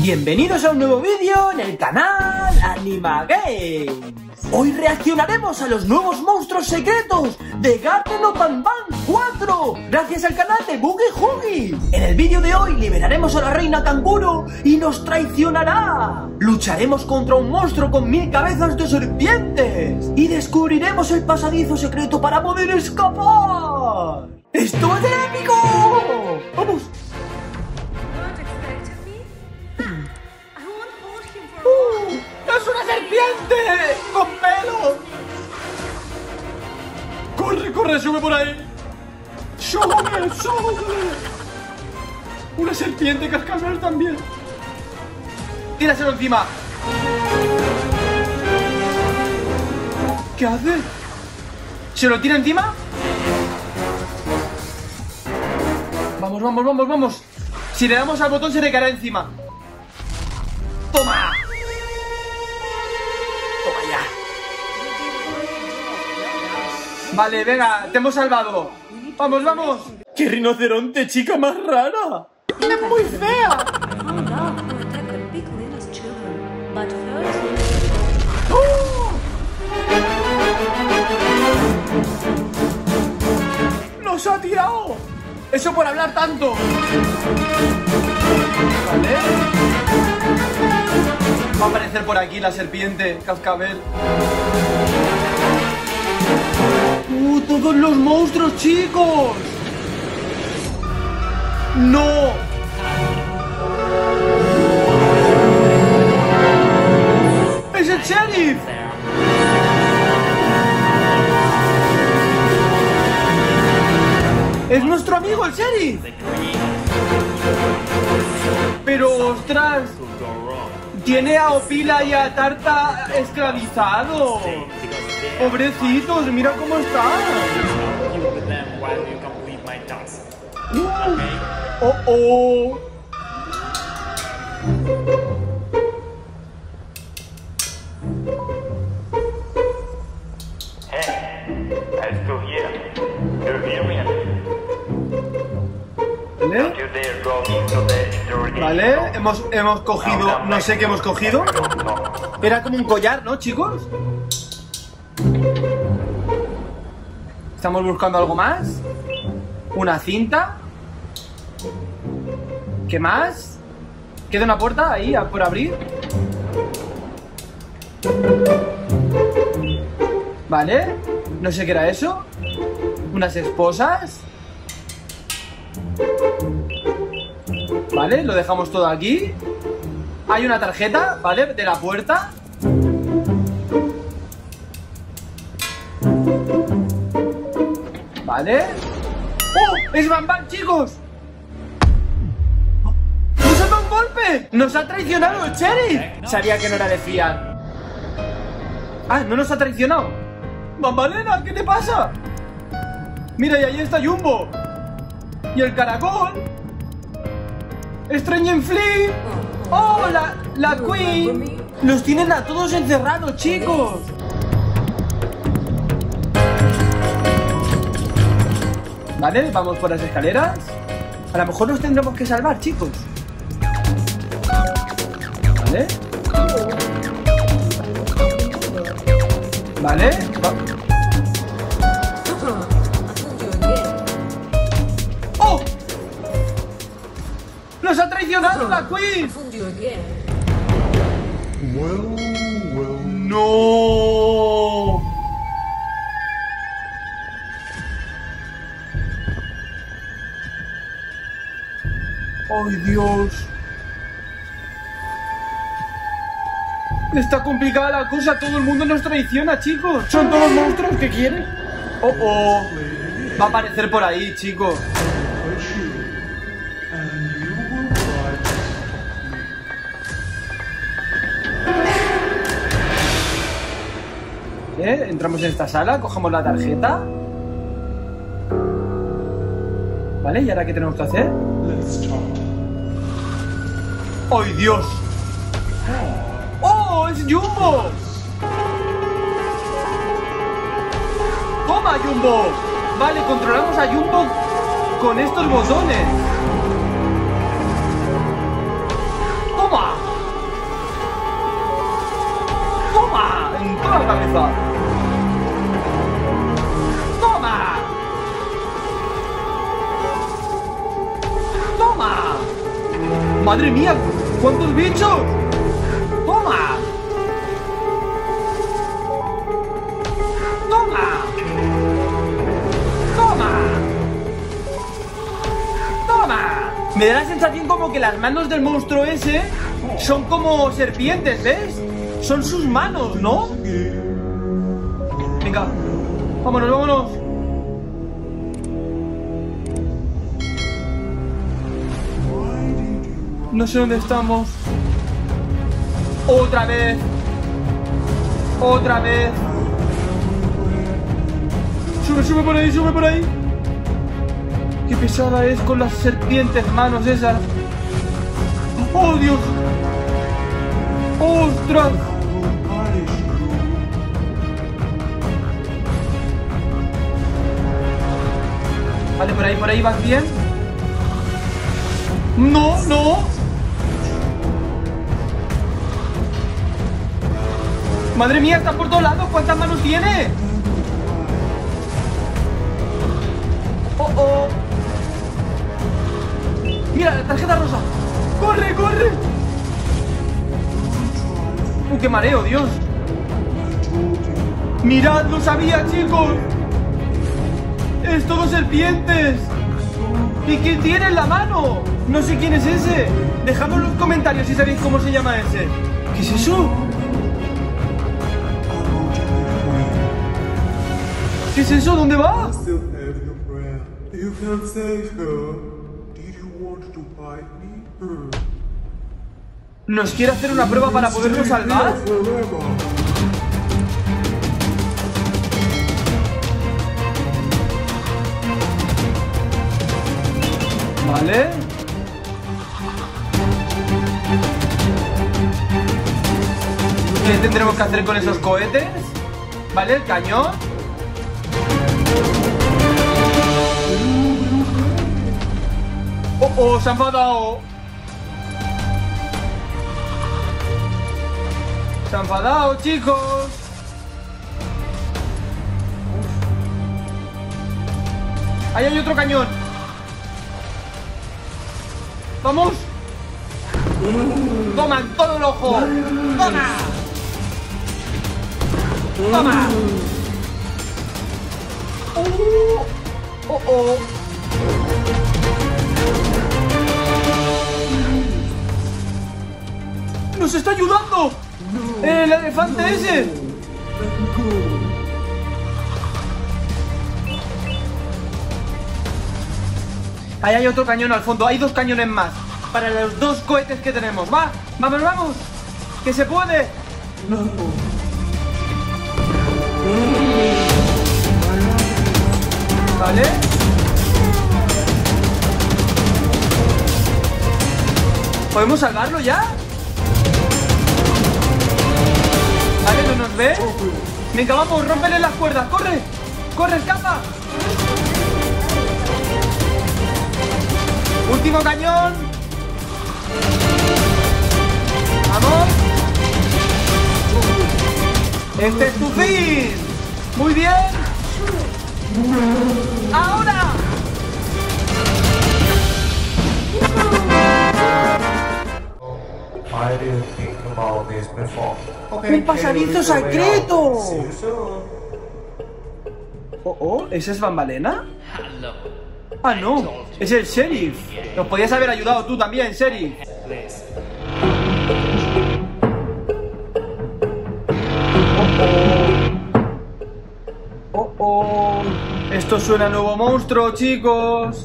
Bienvenidos a un nuevo vídeo en el canal Anima Games. Hoy reaccionaremos a los nuevos monstruos secretos de Garden of Ban 4 gracias al canal de Boogie Hoogie. En el vídeo de hoy liberaremos a la reina canguro y nos traicionará. Lucharemos contra un monstruo con mil cabezas de serpientes y descubriremos el pasadizo secreto para poder escapar. ¡Esto es épico! ¡Corre! ¡Sube por ahí! ¡Sube, sube! Una serpiente cascabel también. Tíraselo encima. ¿Qué hace? ¿Se lo tira encima? Vamos, vamos, vamos, vamos. Si le damos al botón se le caerá encima. Toma Vale, venga, te hemos salvado. Vamos, vamos. ¡Qué rinoceronte, chica más rara! ¡Es muy fea! ¡Oh! ¡Nos ha tirado! Eso por hablar tanto. Vale. Va a aparecer por aquí la serpiente, cascabel. ¡Uh, todos los monstruos, chicos! ¡No! ¡Es el sheriff! ¡Es nuestro amigo el sheriff! Pero, ostras, tiene a Opila y a Tarta esclavizados. Pobrecitos, mira cómo están. Oh, oh. ¿Vale? Hemos, hemos cogido, no sé qué hemos cogido. Era como un collar, ¿no, chicos? Estamos buscando algo más. Una cinta. ¿Qué más? ¿Queda una puerta ahí por abrir? Vale. No sé qué era eso. Unas esposas. Vale, lo dejamos todo aquí. Hay una tarjeta, ¿vale? De la puerta. Vale. ¡Oh! ¡Es Bam Bam, chicos! ¡Nos ha dado un golpe! ¡Nos ha traicionado el sheriff! Sabía que no era de fiar. Ah, ¿no nos ha traicionado? ¡Bambalena! ¿Qué te pasa? Mira, y ahí está Jumbo. Y el caracol. Stranger Flea. ¡Oh, la, la Queen! Los tienen a todos encerrados, chicos. Vale, vamos por las escaleras. A lo mejor nos tendremos que salvar, chicos. Vale. Vale. va- ¡Oh! ¡Nos ha traicionado la Queen! ¡No! ¡Ay, Dios! Está complicada la cosa, todo el mundo nos traiciona, chicos. Son todos monstruos que quieren. Oh, oh. Va a aparecer por ahí, chicos. ¿Eh? Entramos en esta sala, cogemos la tarjeta. ¿vale? ¿Y ahora qué tenemos que hacer? ¡Ay, Dios! ¡Oh, es Jumbo! ¡Toma, Jumbo! Vale, controlamos a Jumbo con estos botones. ¡Toma! ¡Toma! En ¡Madre mía! ¿Cuántos bichos? ¡Toma! ¡Toma! ¡Toma! ¡Toma! Me da la sensación como que las manos del monstruo ese son como serpientes, ¿ves? Son sus manos, ¿no? Venga, vámonos, vámonos. No sé dónde estamos. Otra vez. Otra vez. Sube, sube por ahí, sube por ahí. Qué pesada es con las serpientes manos esas. ¡Oh, Dios! ¡Ostras! Vale, por ahí, por ahí, ¿vas bien? No, no. Madre mía, está por todos lados. ¿Cuántas manos tiene? Oh, oh. Mira, la tarjeta rosa. ¡Corre, corre! ¡Uh, qué mareo, Dios! ¡Mirad, lo sabía, chicos! ¡Es todo serpientes! ¿Y quién tiene en la mano? No sé quién es ese. Dejadlo en los comentarios si sabéis cómo se llama ese. ¿Qué es eso? ¿Qué es eso? ¿Dónde va? Hmm. ¿Nos quiere hacer una prueba para poderlo salvar? Vale. ¿Qué tendremos que hacer con esos cohetes? ¿Vale? El cañón. Oh, oh, se han enfadado. Se han enfadado, chicos. Ahí hay otro cañón. ¡Vamos! ¡Toma en todo el ojo! ¡Toma! ¡Toma! ¡Oh! ¡Oh, ¡Nos está ayudando! ¡El elefante ese! Ahí hay otro cañón al fondo, hay dos cañones más para los dos cohetes que tenemos. ¡Va! ¡Vamos, vamos! ¡Que se puede! ¿Vale? ¿Podemos salvarlo ya? Venga, vamos, rómpele las cuerdas, corre, corre, escapa. Último cañón. Vamos. Este es tu fin. Muy bien. Ahora. I didn't think about this before. ¡Un pasadizo secreto! Oh, oh, ¿ese es Bambalena? Ah, no, es el sheriff. Nos podías haber ayudado tú también, sheriff. Please. Oh, oh. Esto suena a nuevo monstruo, chicos.